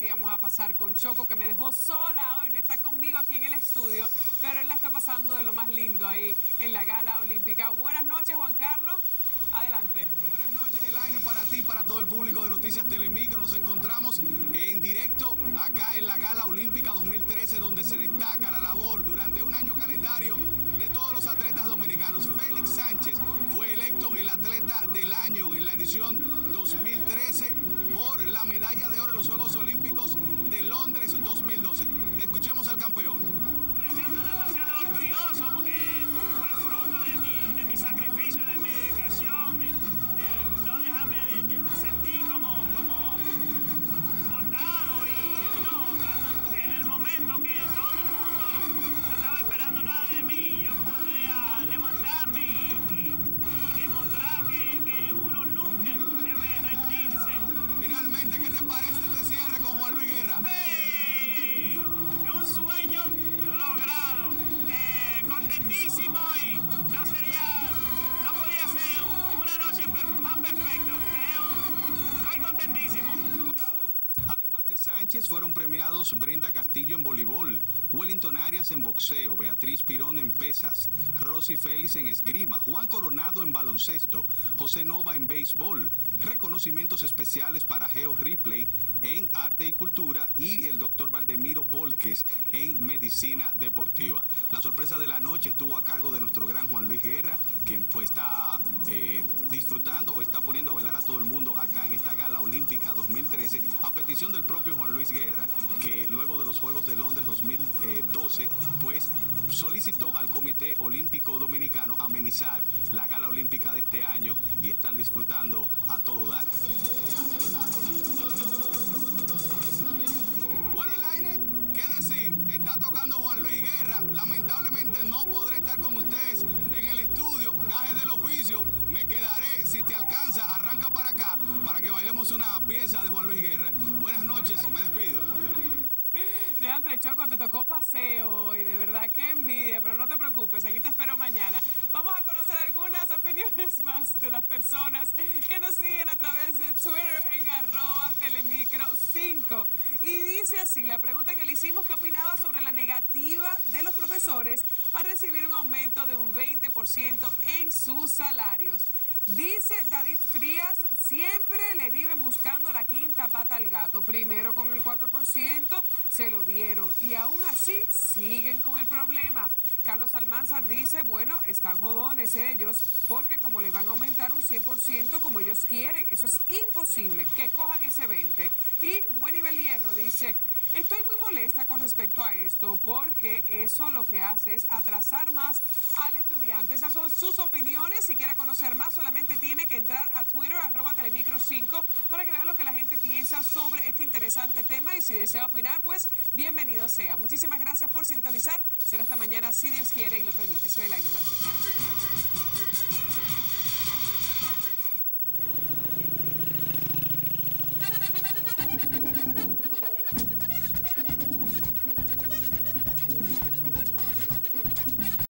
así vamos a pasar con Choco, que me dejó sola hoy, no está conmigo aquí en el estudio, pero él la está pasando de lo más lindo ahí en la gala olímpica. Buenas noches, Juan Carlos. Adelante. Buenas noches, Elaine, para ti, para todo el público de Noticias Telemicro. Nos encontramos en directo acá en la Gala Olímpica 2013, donde se destaca la labor durante un año calendario de todos los atletas dominicanos. Félix Sánchez fue electo el atleta del año en la edición 2013 por la medalla de oro en los Juegos Olímpicos de Londres 2012. Escuchemos al campeón. Finalmente, ¿qué te parece este cierre con Juan Luis Guerra? ¡Hey! Un sueño logrado. Eh, contentísimo y no sería, no podía ser una noche más perfecta. Un- estoy contentísimo. Además de Sánchez, fueron premiados Brenda Castillo en voleibol, Wellington Arias en boxeo, Beatriz Pirón en pesas, Rosy Félix en esgrima, Juan Coronado en baloncesto, José Nova en béisbol, reconocimientos especiales para Geo Ripley en arte y cultura y el doctor Valdemiro Volques en medicina deportiva. La sorpresa de la noche estuvo a cargo de nuestro gran Juan Luis Guerra, quien pues está eh, disfrutando o está poniendo a bailar a todo el mundo acá en esta gala olímpica 2013 a petición del propio Juan Luis Guerra, que luego de los Juegos de Londres 2012 pues solicitó al Comité Olímpico Dominicano amenizar la gala olímpica de este año y están disfrutando a todo. Bueno, el aire, ¿qué decir? Está tocando Juan Luis Guerra. Lamentablemente no podré estar con ustedes en el estudio. Gajes del oficio. Me quedaré, si te alcanza, arranca para acá para que bailemos una pieza de Juan Luis Guerra. Buenas noches, me despido. Leandro Choco, te tocó paseo hoy, de verdad, qué envidia, pero no te preocupes, aquí te espero mañana. Vamos a conocer algunas opiniones más de las personas que nos siguen a través de Twitter en arroba telemicro 5. Y dice así, la pregunta que le hicimos, ¿qué opinaba sobre la negativa de los profesores a recibir un aumento de un 20% en sus salarios? Dice David Frías, siempre le viven buscando la quinta pata al gato. Primero con el 4% se lo dieron y aún así siguen con el problema. Carlos Almanzar dice, bueno, están jodones ellos porque como le van a aumentar un 100% como ellos quieren, eso es imposible, que cojan ese 20%. Y Wendy Hierro dice, Estoy muy molesta con respecto a esto porque eso lo que hace es atrasar más al estudiante. Esas son sus opiniones. Si quiere conocer más, solamente tiene que entrar a Twitter, arroba telemicro 5, para que vea lo que la gente piensa sobre este interesante tema. Y si desea opinar, pues bienvenido sea. Muchísimas gracias por sintonizar. Será hasta mañana, si Dios quiere y lo permite. Soy Elaine Martínez.